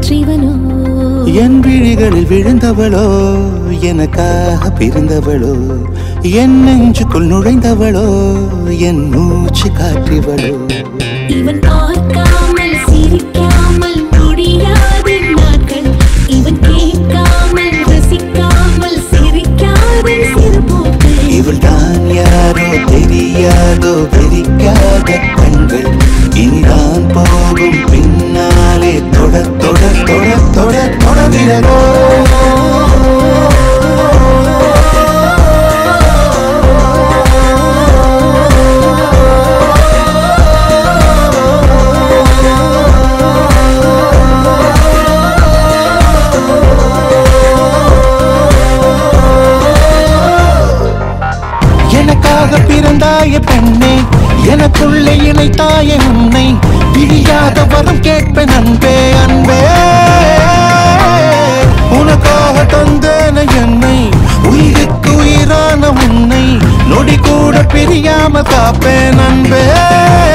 மூச்சு காற்றிவனோ என் விழிகளில் விழுந்தவளோ? எனக்காக பிறந்தவளோ? என் நெஞ்சுக்குள் நுழைந்தவளோ? என் மூச்சு காற்றிவளோ? இவன் பார்க்காமல் எனக்குள்ளே இணைத்தாய உன்னை. பிரியாத வரம் கேட்பேன் அன்பே அன்பே. உனக்காக தந்தேன என்னை. உயிருக்கு உயிரான உன்னை. நொடி கூட பிரியாம காப்பேன் அன்பே.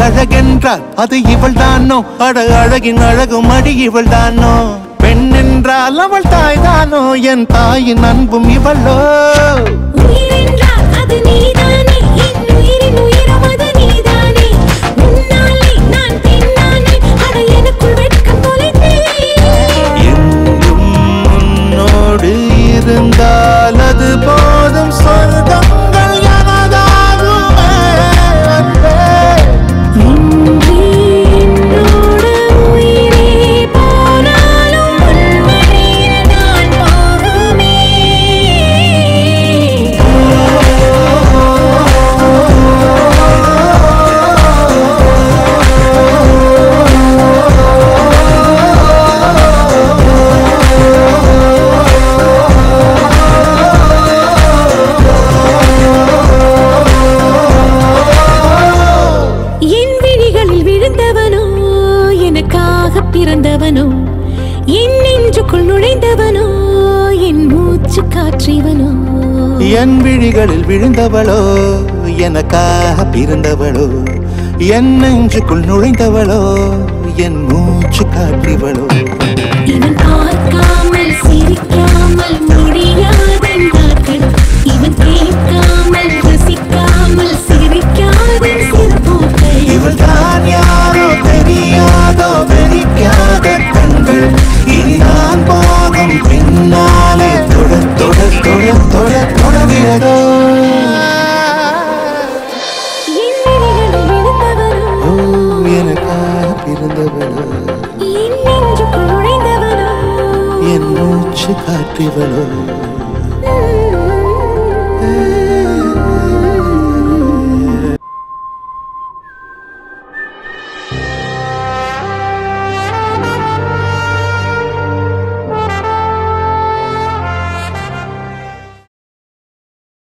அழகென்றால் அது இவள் தானோ அட அழகின் அழகு மடி இவள் தானோ பெண் என்றால் அவள் தாய் தானோ என் தாயின் அன்பும் இவளோ. அது நீதானே? மூச்சு காற்றிவனோ என் விழிகளில் விழுந்தவளோ எனக்காக பிறந்தவளோ என் நெஞ்சுக்குள் நுழைந்தவளோ என் மூச்சு காற்றிவளோ இவன் பார்க்காமல் சிரிக்காமல் முடியாத பிறந்தவளோ என் மூச்சு காற்றிவளோ